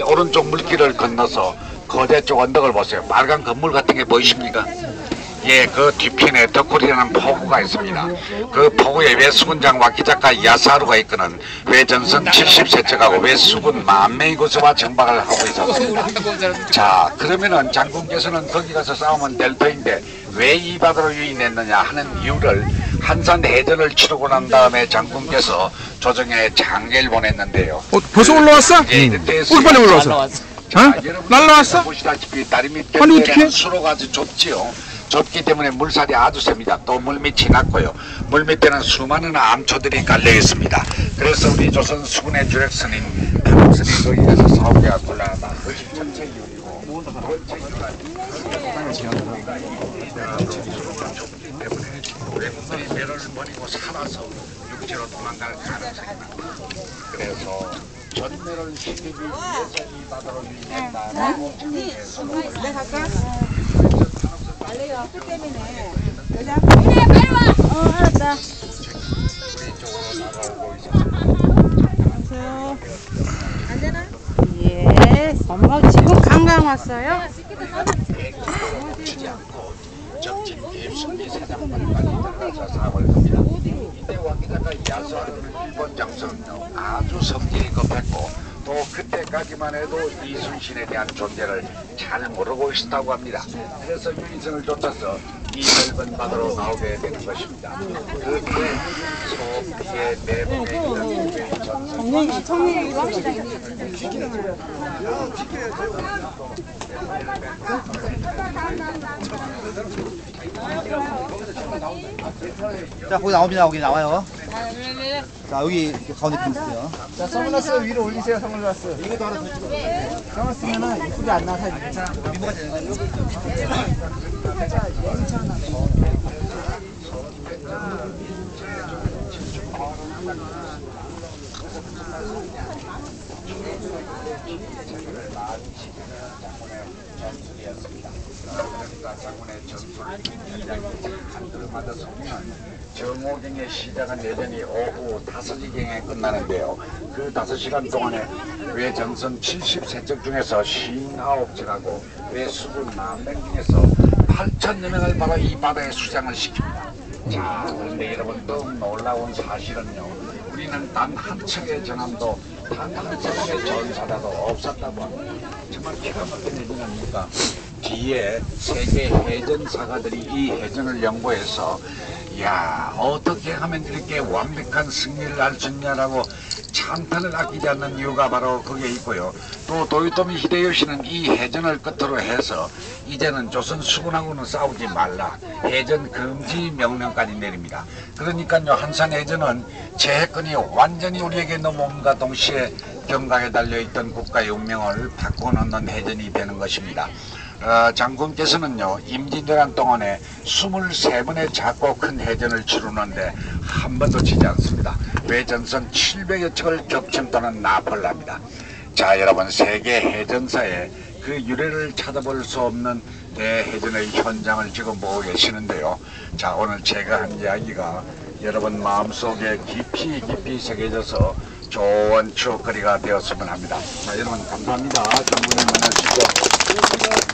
오른쪽 물길을 건너서 거제 쪽 언덕을 보세요. 빨간 건물 같은 게 보이십니까? 예, 그 뒤편에 덕골이라는 포구가 있습니다. 그 포구에 외수군장과 기작가 야사루가 있거는 외전선 70세척하고 외수군 만명이 고수와 정박을 하고 있었습니다. 자, 그러면은 장군께서는 거기 가서 싸우면 될 터인데 왜 이 바다로 유인했느냐 하는 이유를 한산 해전을 치르고 난 다음에 장군께서 조정에 장계를 보냈는데요. 어, 벌써 올라왔어? 예, 이때에서 올 빨리 올라왔어. 어? 날라왔어? 보시다시피 다리 밑에 아니, 어떡해? 수로가 아주 좁지요. 좁기 때문에 물살이 아주 셉니다. 또 물밑이 낮고요. 물밑에는 수많은 암초들이 깔려 있습니다. 그래서 우리 조선 수군의 주력선인 박선이 거기 가서 싸우기가 곤란하다. 그것이 전체 이유이고 전체 이유가 좁기 때문에 외국들이 배를 버리고 살아서 육지로 도망갈 가능성이 많다. 그래서 전멸을 시키기 위해서 이 바다로 유인했다라고 장면에서 나가고 있었습니다. 예, 엄마 지금 업을 합니다. 이때 왕기자가 야수하는 일본 장성은요 아주 성질이 급했고 또 그때까지만 해도 이순신에 대한 존재를 잘 모르고 있었다고 합니다. 그래서 유인선을 쫓아서 이 넓은 바다로 나오게 되는 것입니다. 그때 소피의 내복에 있는 유배의 전선 자, 거기 나옵니다. 거기 나와요. 자, 여기 가운데 좀 있어요. 자, 선글라스 위로 올리세요, 선글라스. 이것도 하나 더 찍어. 선글라스면은 이쁘게 안 나와서 괜찮아. 미모가 되는 거예요. 전술이었습니다. 그러니까 장군의 전술 한들마다 소리는 정오경에 시작한 내전이 오후 5시경에 끝나는데요. 그 5시간 동안에 외전선 70세척 중에서 59척하고 외수군 만명 중에서 8천여 명을 바로 이 바다에 수장을 시킵니다. 자, 그런데 여러분 더욱 놀라운 사실은요. 우리는 단 한 척의 전함도 단 한 척의 전사라도 없었다고 합니다. 정말 기가 막힌 아닙니까? 뒤에 세계 해전 사가들이 이 해전을 연구해서 야 어떻게 하면 이렇게 완벽한 승리를 할 수 있냐라고 찬탄을 아끼지 않는 이유가 바로 거기에 있고요. 또 도요토미 히데요시는 이 해전을 끝으로 해서 이제는 조선 수군하고는 싸우지 말라 해전 금지 명령까지 내립니다. 그러니까요 한산 해전은 제해권이 완전히 우리에게 넘어옴과 동시에 경각에 달려있던 국가의 운명을 바꿔놓는 해전이 되는 것입니다. 어, 장군께서는요 임진왜란 동안에 23번의 작고 큰 해전을 치르는데 한 번도 지지 않습니다. 외전선 700여 척을 겹친 또는 납을 합니다. 자 여러분 세계 해전사의 그 유래를 찾아볼 수 없는 대해전의 현장을 지금 보고 계시는데요. 자 오늘 제가 한 이야기가 여러분 마음속에 깊이 깊이 새겨져서 좋은 추억거리가 되었으면 합니다. 자 여러분 감사합니다. 장군님 만나시죠.